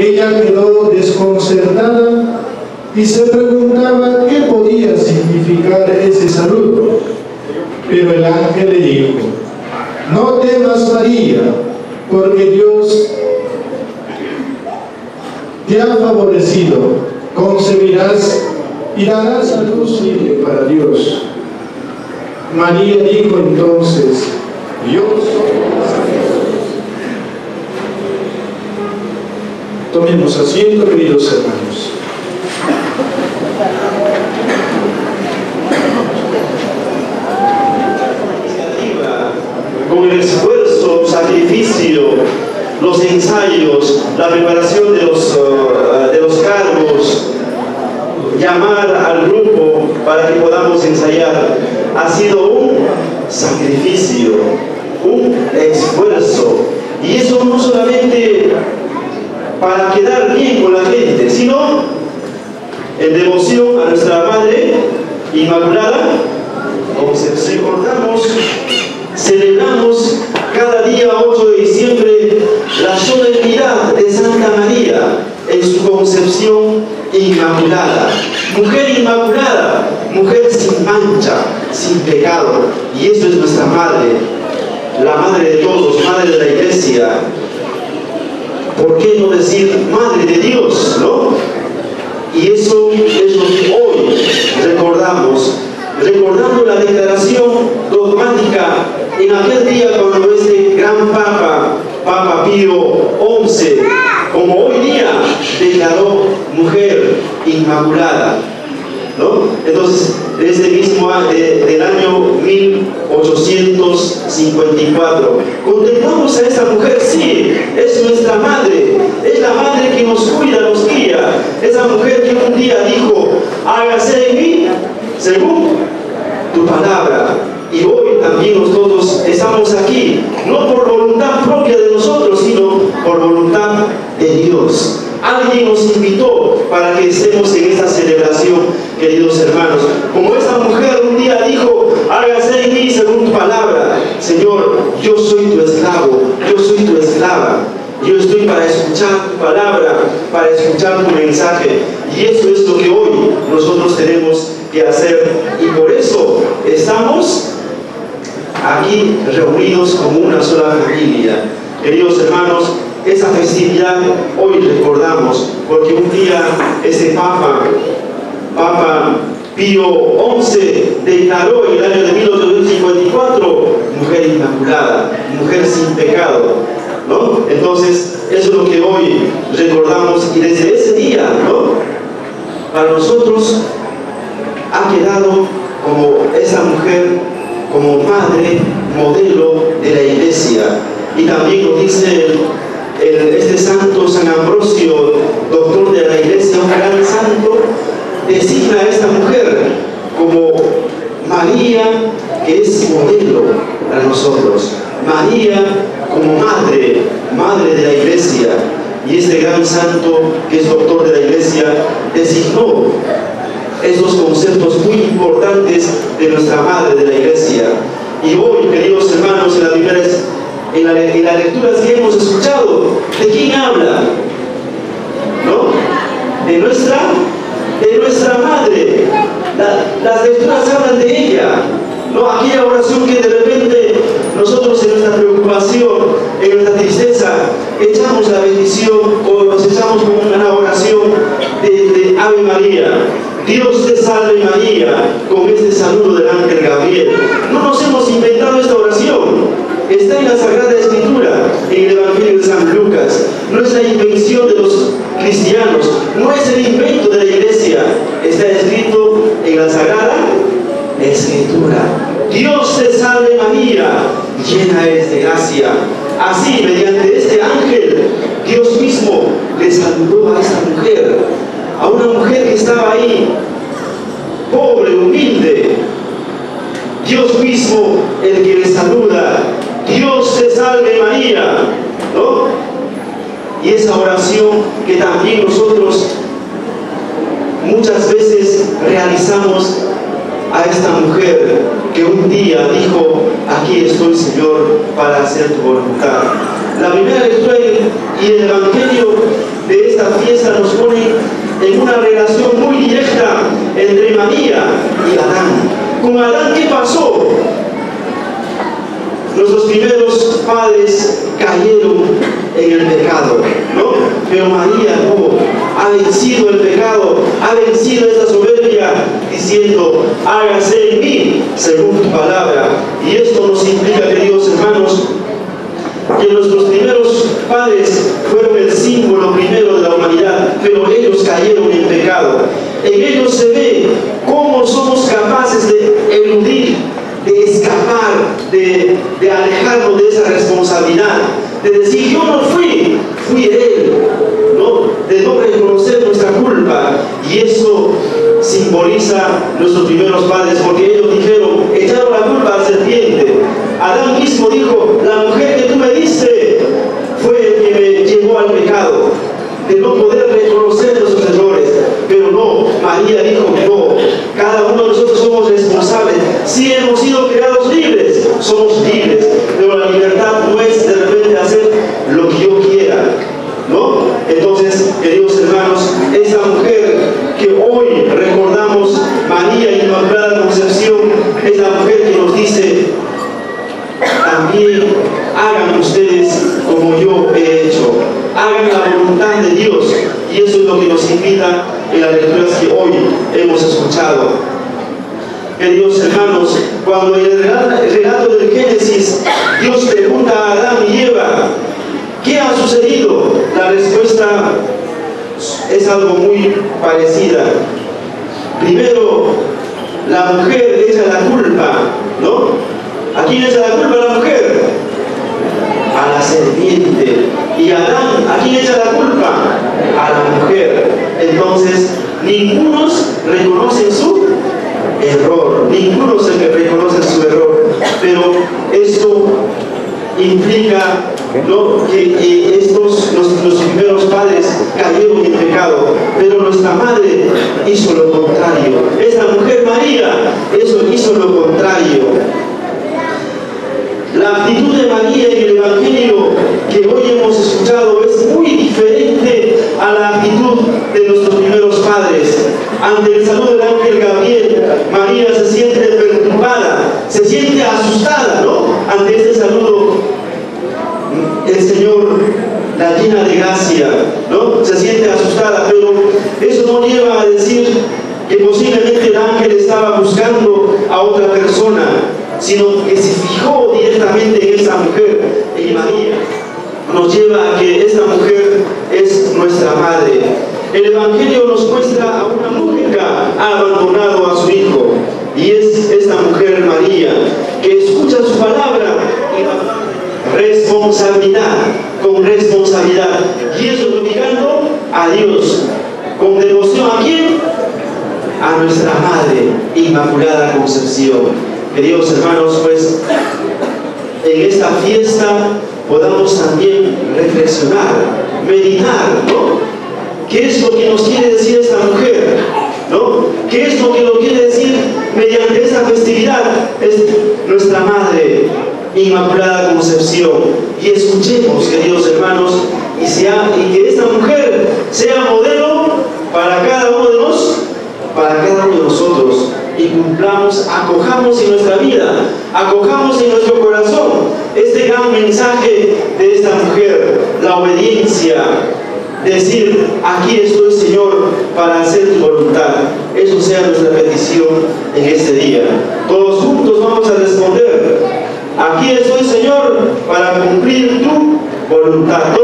Ella quedó desconcertada y se preguntaba qué podía significar ese saludo. Pero el ángel le dijo, no temas María, porque Dios te ha favorecido, concebirás y darás a luz para Dios. María dijo entonces, Dios Tomemos asiento, queridos hermanos. Con el esfuerzo, sacrificio, los ensayos, la preparación de los, uh, de los cargos, llamar al grupo para que podamos ensayar, ha sido un sacrificio, un esfuerzo. Y eso no solamente para quedar bien con la gente, sino en devoción a nuestra Madre Inmaculada, recordamos, celebramos cada día 8 de diciembre la solemnidad de Santa María en su concepción inmaculada. Mujer inmaculada, mujer sin mancha, sin pecado. Y eso es nuestra Madre, la Madre de todos, Madre de la Iglesia, ¿por qué no decir Madre de Dios? ¿no? Y eso es lo que hoy recordamos, recordando la declaración dogmática en aquel día cuando este gran Papa, Papa Pío XI, como hoy día, declaró mujer inmaculada. ¿No? Entonces, el mismo del año 1854. Contemplamos a esa mujer, sí, es nuestra madre, es la madre que nos cuida, nos guía, esa mujer que un día dijo, hágase en mí según tu palabra. Y hoy también nosotros estamos aquí, no por voluntad propia de nosotros, sino por voluntad de Dios. Alguien nos invitó para que estemos en esta celebración, queridos hermanos. Como esa mujer un día dijo, hágase en mí según tu palabra. Señor, yo soy tu esclavo, yo soy tu esclava. Yo estoy para escuchar tu palabra, para escuchar tu mensaje. Y eso es lo que hoy nosotros tenemos que hacer. Y por eso estamos aquí reunidos como una sola familia. Queridos hermanos, esa festividad hoy recordamos, porque un día ese Papa, Papa Pío XI, declaró en el año de 1854, mujer inmaculada, mujer sin pecado. ¿no? Entonces, eso es lo que hoy recordamos y desde ese día, ¿no? para nosotros ha quedado como esa mujer, como madre, modelo de la iglesia. Y también lo dice este santo San Ambrosio, doctor de la iglesia, un gran santo, designa a esta mujer como María, que es modelo para nosotros. María como madre, madre de la iglesia. Y este gran santo, que es doctor de la iglesia, designó esos conceptos muy importantes de nuestra madre de la iglesia. Y hoy, queridos hermanos, en la primera en, las lecturas que hemos escuchado, ¿de quién habla? ¿No? De nuestra, de nuestra madre. las lecturas hablan de ella. ¿No? Aquella oración que de repente nosotros en nuestra preocupación, en nuestra tristeza, echamos la bendición o nos echamos con una oración de, de Ave María. Dios te salve María, con este saludo del ángel Gabriel. No nos hemos inventado esta oración está en la Sagrada Escritura, en el Evangelio de San Lucas. No es la invención de los cristianos, no es el invento de la iglesia, está escrito en la Sagrada Escritura. Dios te salve María, llena eres de gracia. Así, mediante este ángel, Dios mismo le saludó a esta mujer, a una mujer que estaba ahí, pobre, humilde. Dios mismo el que le saluda Salve María, ¿no? Y esa oración que también nosotros muchas veces realizamos a esta mujer que un día dijo, aquí estoy Señor para hacer tu voluntad. La primera lectura y el Evangelio de esta en una relación muy directa entre María y Adán. Con Adán, ¿qué pasó? Nuestros primeros padres cayeron en el pecado, ¿no? Pero María no, ha vencido el pecado, ha vencido esta soberbia, diciendo, hágase en mí según tu palabra. Y esto nos implica, queridos hermanos, que nuestros primeros padres fueron el símbolo primero de la humanidad, pero ellos cayeron en pecado. En ellos se ve cómo somos capaces de eludir, de escapar, de, alejarnos de esa responsabilidad, de decir yo no fui, fui él, ¿no? de no reconocer nuestra culpa. Y eso simboliza nuestros primeros padres, porque ellos dijeron, echaron la culpa al serpiente. Adán mismo dijo, la mujer que tú me diste fue el que me llevó al pecado, de no poder reconocer nuestros errores. Pero no, María dijo, no, cada uno de nosotros somos responsables. Si hemos sido creados libres, somos libres, pero la libertad no es de repente hacer lo que yo quiera, ¿no? Entonces, queridos hermanos, esa mujer que hoy recordamos, María Inmaculada Concepción, es la mujer que nos dice, también hagan ustedes como yo he hecho, hagan la voluntad de Dios. Y eso es lo que nos invita en las lecturas que hoy hemos escuchado. Queridos hermanos, cuando en el relato del Génesis Dios pregunta a Adán y Eva, ¿qué ha sucedido? La respuesta es algo muy parecida. Primero, la mujer echa la culpa, ¿no? ¿A quién echa la culpa la mujer? A la serpiente. Y Adán, ¿a quién echa la culpa? A la mujer. Entonces, ninguno reconoce su error. Ninguno se reconoce su error. Pero esto implica que estos, nuestros primeros padres cayeron en pecado, pero nuestra madre hizo lo contrario. Esta mujer María eso hizo lo contrario. La actitud de María en el Evangelio que hoy hemos escuchado es muy diferente a la actitud de nuestros primeros padres. Ante el saludo del ángel Gabriel, María se siente perturbada, se siente asustada, ¿no? Ante este saludo, el Señor la llena de gracia, ¿no? Se siente asustada, pero eso no lleva a decir que posiblemente el ángel estaba buscando a otra persona, sino que se fijó directamente en esa mujer, en María. Nos lleva a que esta mujer es nuestra madre. El Evangelio nos muestra a una mujer que ha abandonado a su hijo, y es esta mujer María, que escucha su palabra y responsabilidad, con responsabilidad, y eso glorificando a Dios, con devoción a quién? A nuestra Madre Inmaculada Concepción. Queridos hermanos, pues en esta fiesta podamos también reflexionar, meditar, ¿no? ¿Qué es lo que nos quiere decir esta mujer? ¿No? ¿Qué es lo que nos quiere decir mediante esta festividad? Es nuestra Madre Inmaculada Concepción. Y escuchemos, queridos hermanos, y, y que esta mujer sea modelo para cada uno de nosotros, para cada cumplamos, acojamos en nuestra vida, acojamos en nuestro corazón este gran mensaje de esta mujer, la obediencia, decir, aquí estoy Señor para hacer tu voluntad. Eso sea nuestra petición en este día. Todos juntos vamos a responder, aquí estoy Señor para cumplir tu voluntad.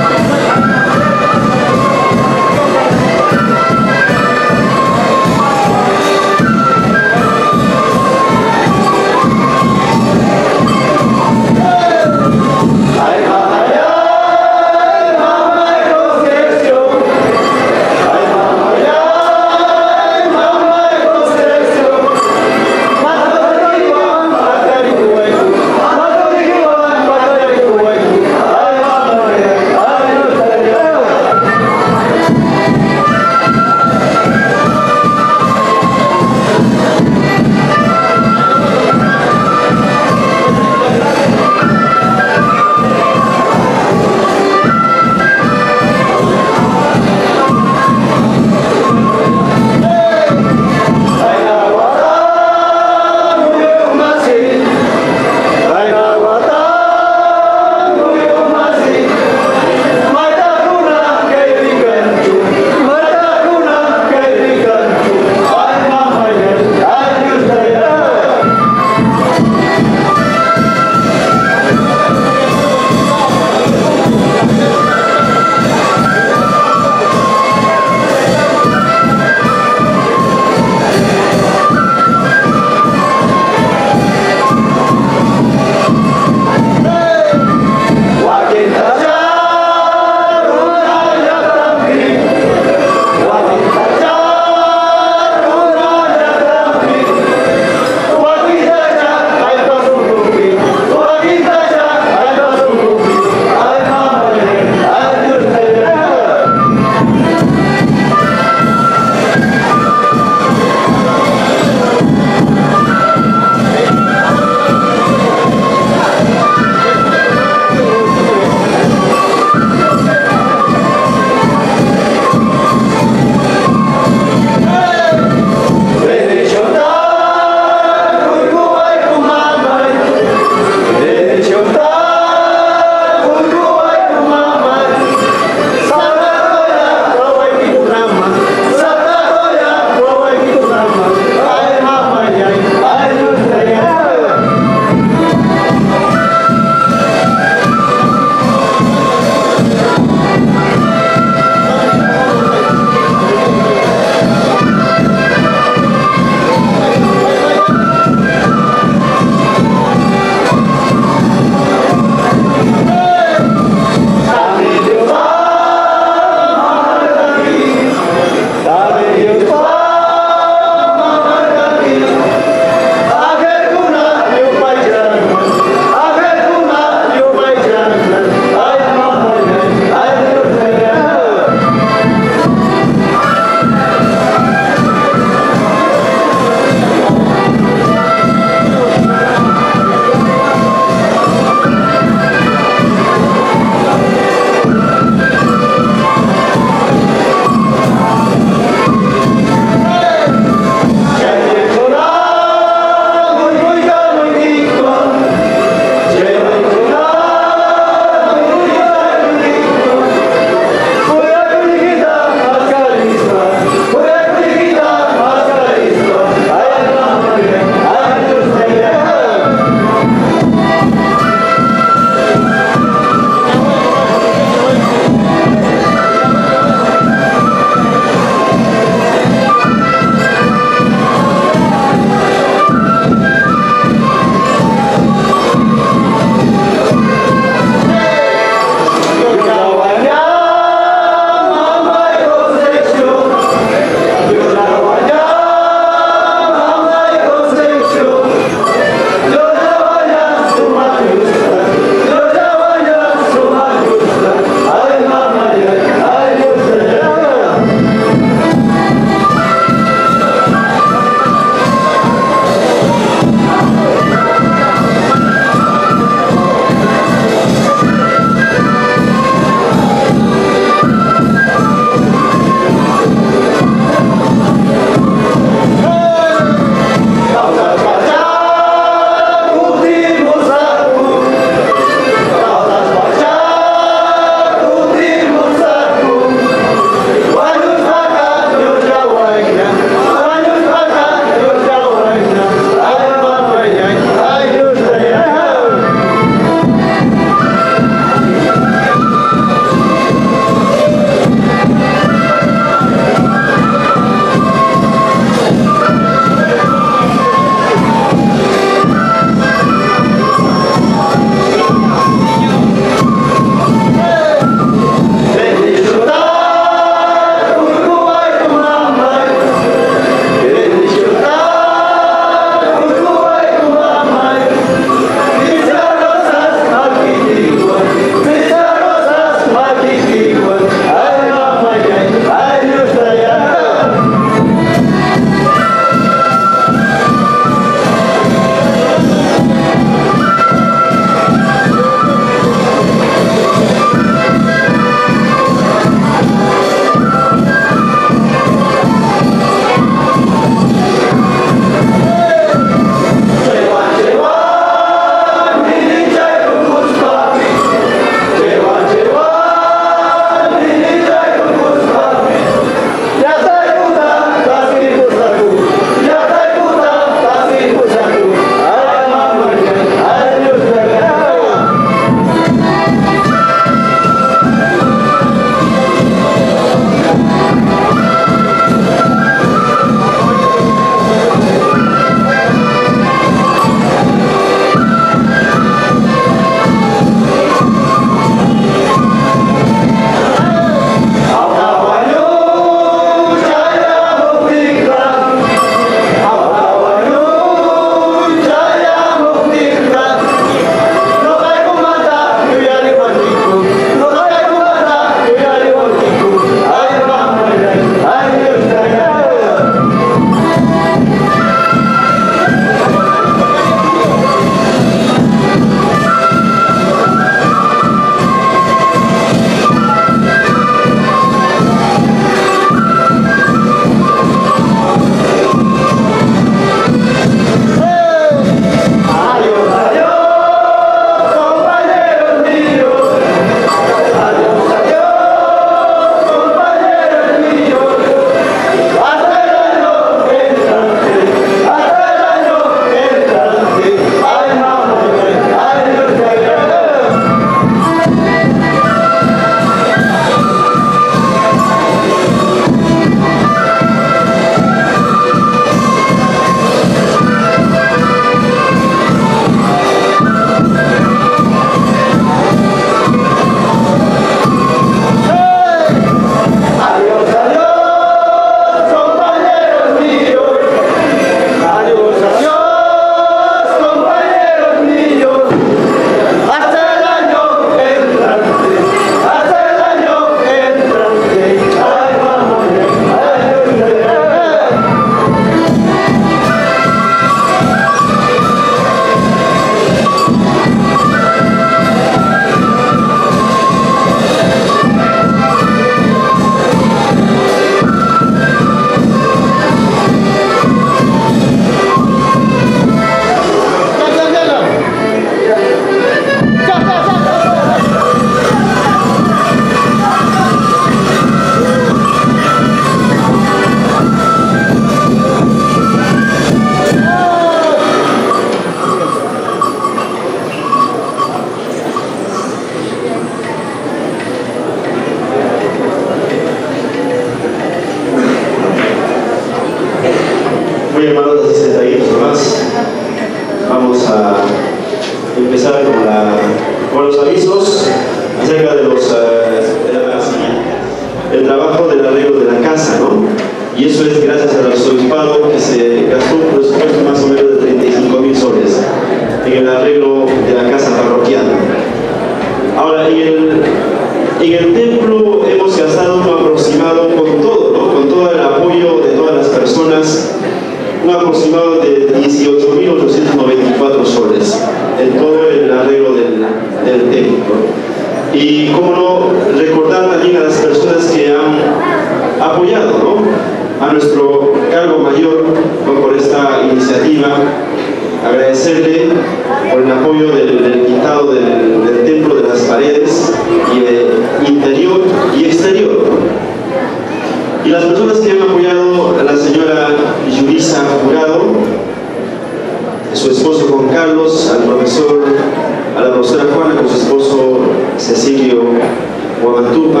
Guamantupa,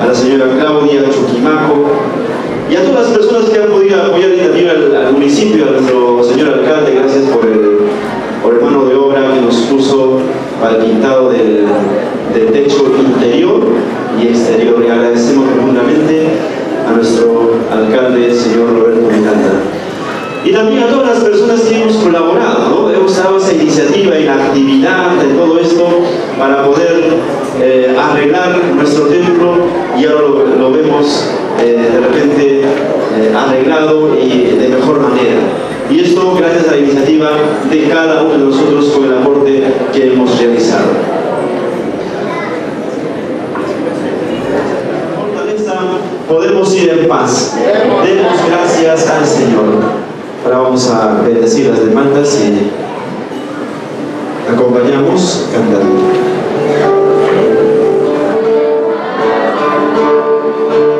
a la señora Claudia Chuquimaco y a todas las personas que han podido apoyar y también al, al municipio, a nuestro señor alcalde, gracias por el, por el mano de obra que nos puso para el pintado del, del techo interior y exterior. Y agradecemos profundamente a nuestro alcalde, señor Roberto Miranda. Y también a todas las personas que hemos colaborado, ¿no? hemos dado esa iniciativa y la actividad de todo esto para poder eh, arreglar nuestro templo y ahora lo, vemos eh, de repente eh, arreglado y de mejor manera. Y esto gracias a la iniciativa de cada uno de nosotros con el aporte que hemos realizado. Fortaleza, podemos ir en paz. Demos gracias al Señor. Ahora vamos a bendecir las demandas y acompañamos cantando. thank you.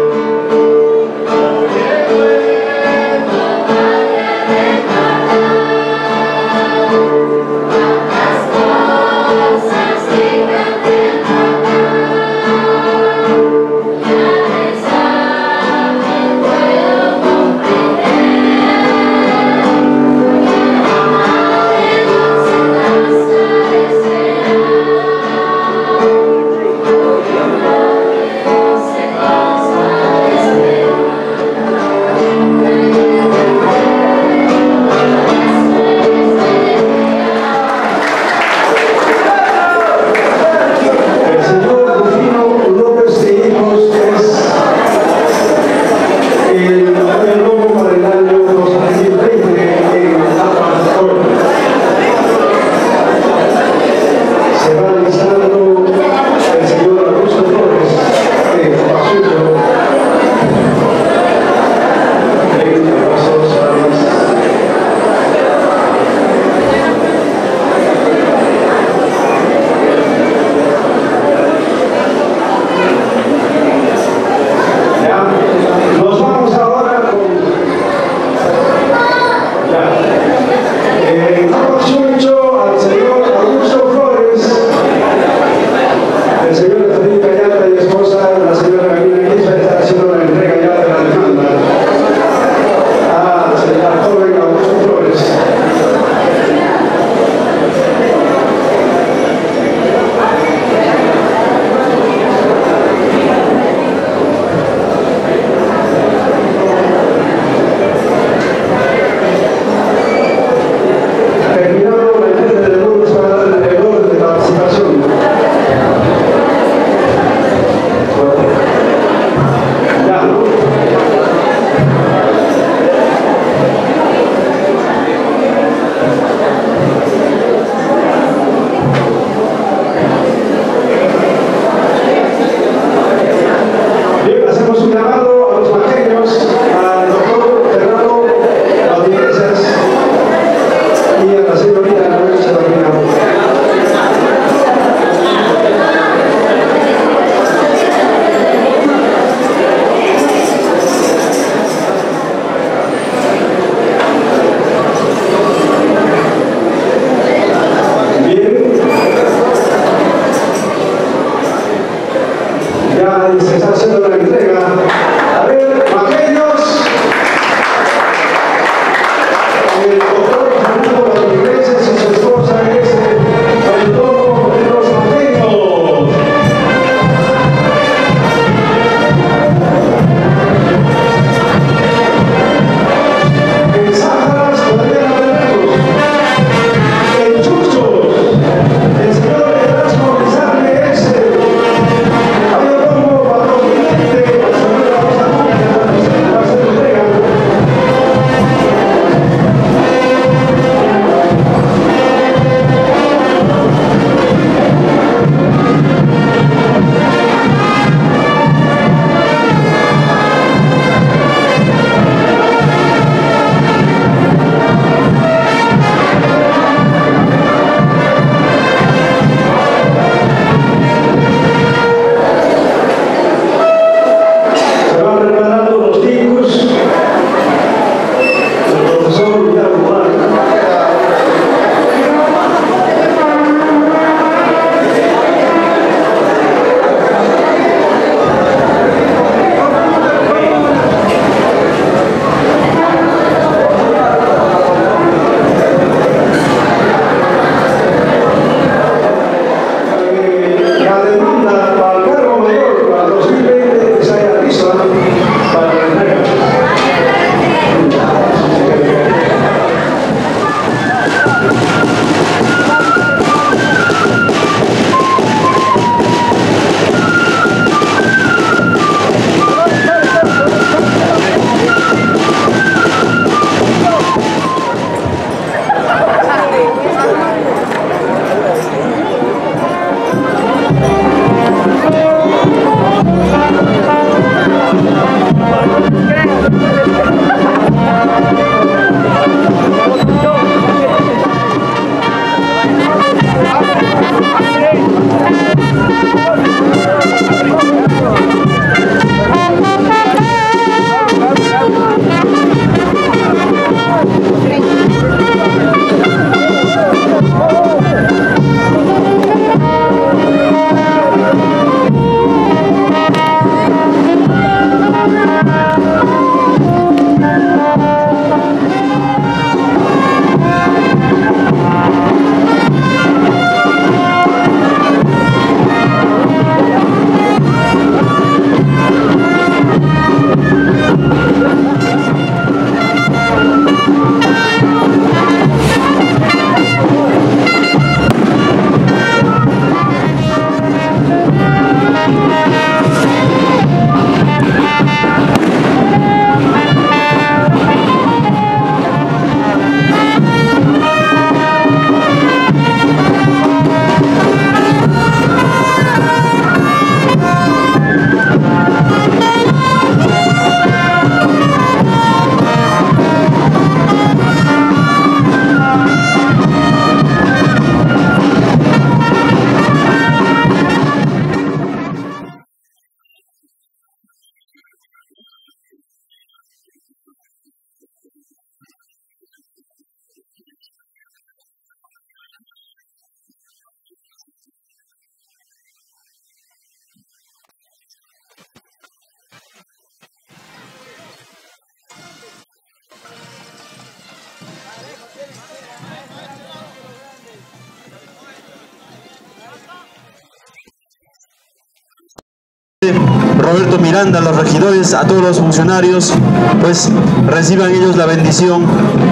Roberto Miranda, los regidores, a todos los funcionarios, pues reciban ellos la bendición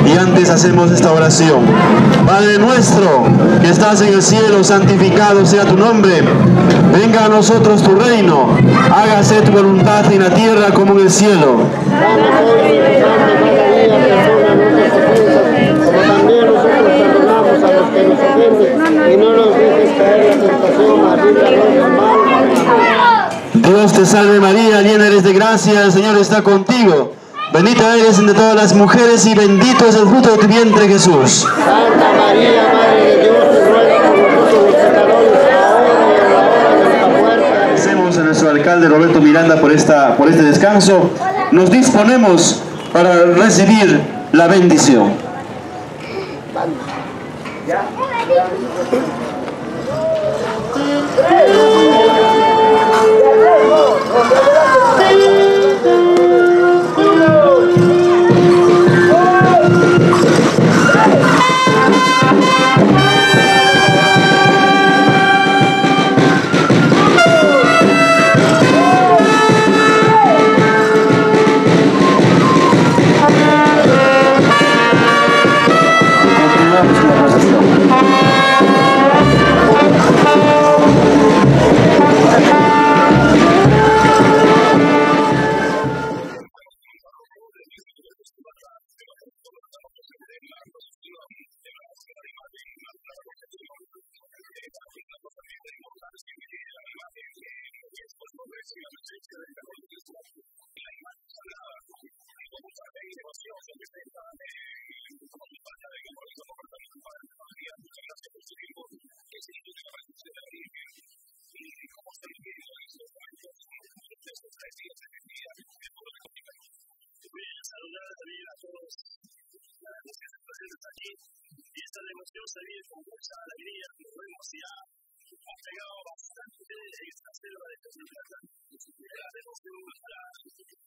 y antes hacemos esta oración. Padre nuestro, que estás en el cielo, santificado sea tu nombre. Venga a nosotros tu reino, hágase tu voluntad en la tierra como en el cielo. Salve María, llena eres de gracia, el Señor está contigo. Bendita eres entre todas las mujeres y bendito es el fruto de tu vientre Jesús. Santa María, Madre de Dios, ruega por nosotros los pecadores, ahora y en la hora de nuestra muerte. Agradecemos a nuestro alcalde Roberto Miranda por, esta, por este descanso. Nos disponemos para recibir la bendición. Continuamos esta demostración se vive con mucha alegría, como vemos ya ha pegado bastante en esta selva de Casimata. La devoción a la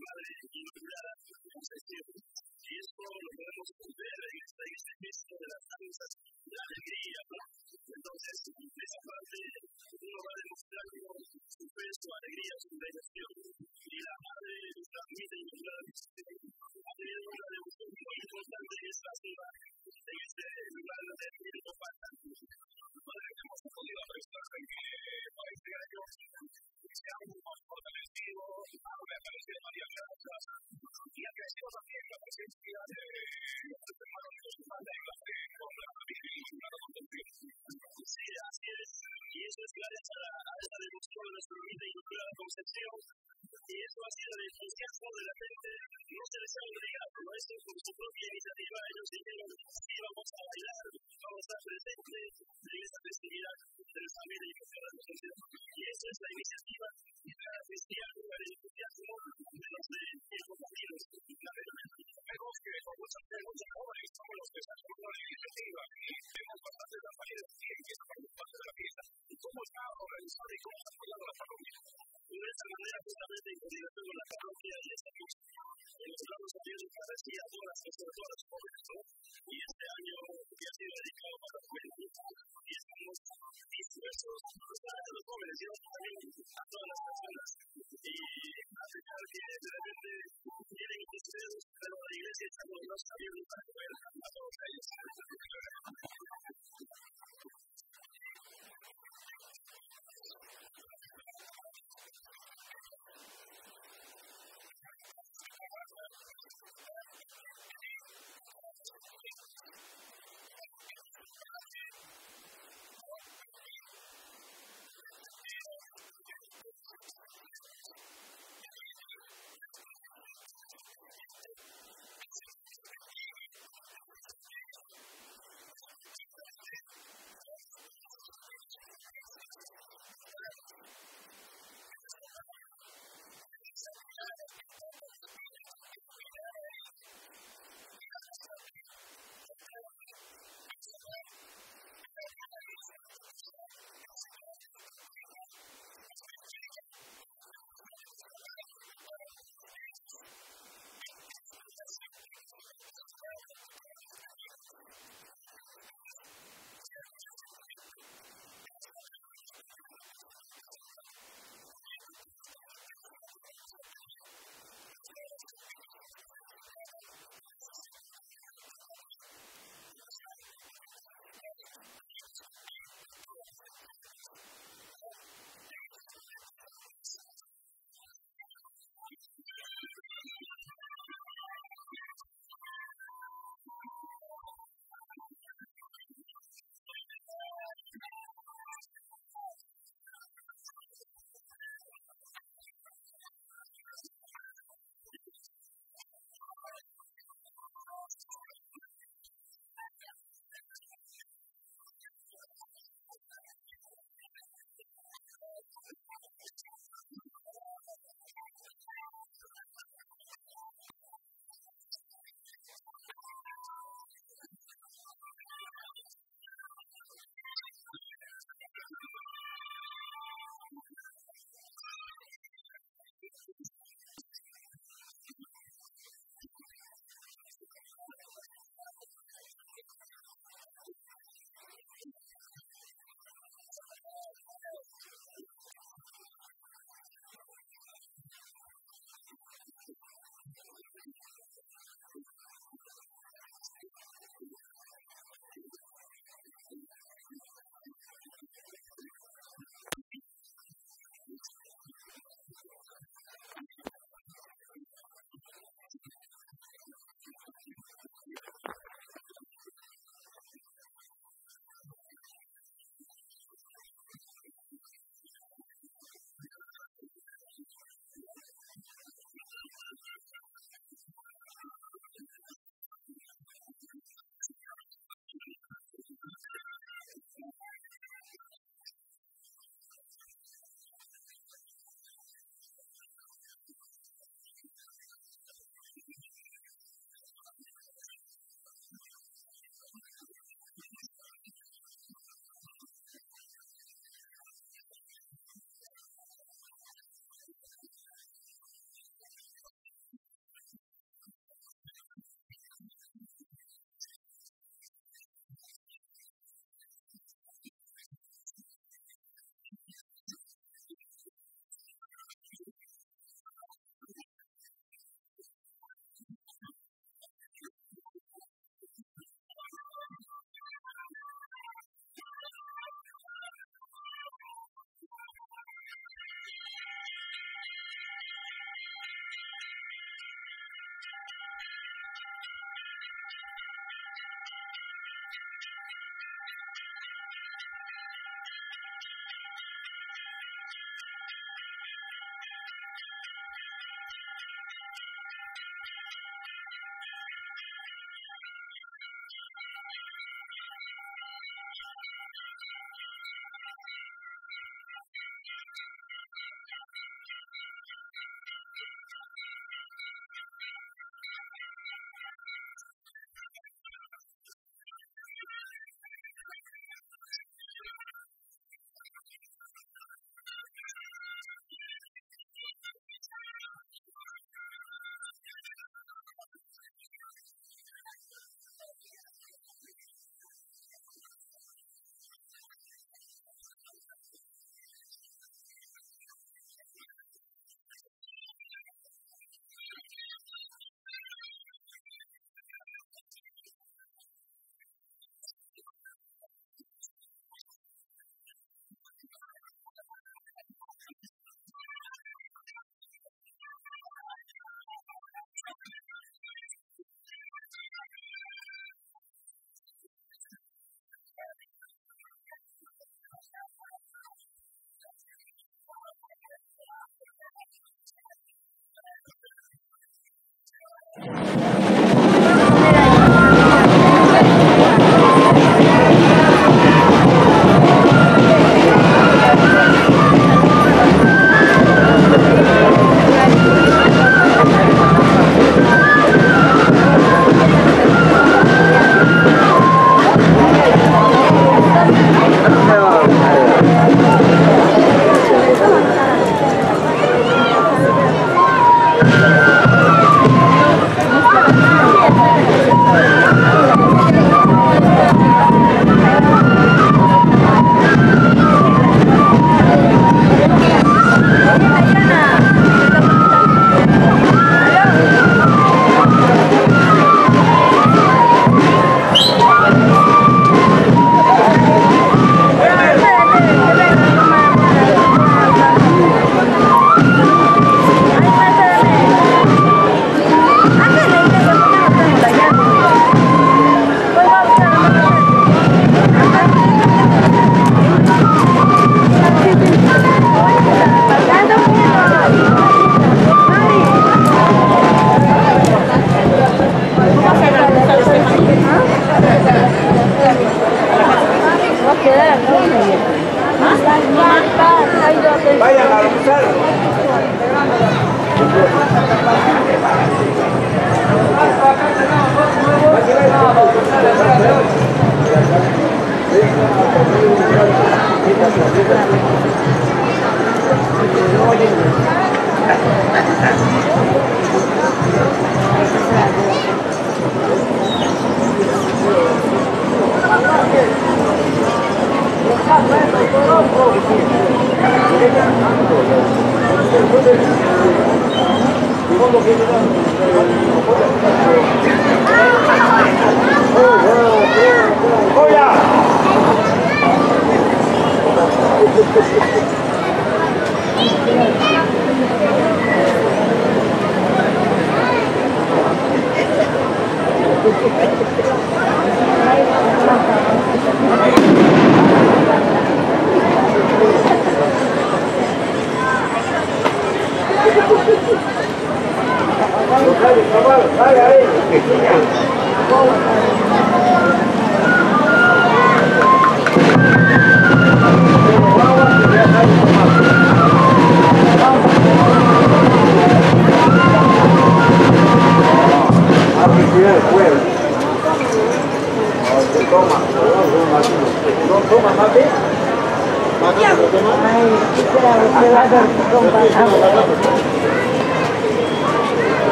Madre Inmaculada. Y esto lo podemos ver en este, este gesto de las danzas, la alegría, ¿no? Entonces, de esa parte, uno va demostrando su peso, alegría, su devoción. Y la Madre transmite Inmaculada Concepción ha tenido una devoción muy importante en esta zona, gracias. a, la, devoción de nuestra vida y nuestra Concepción,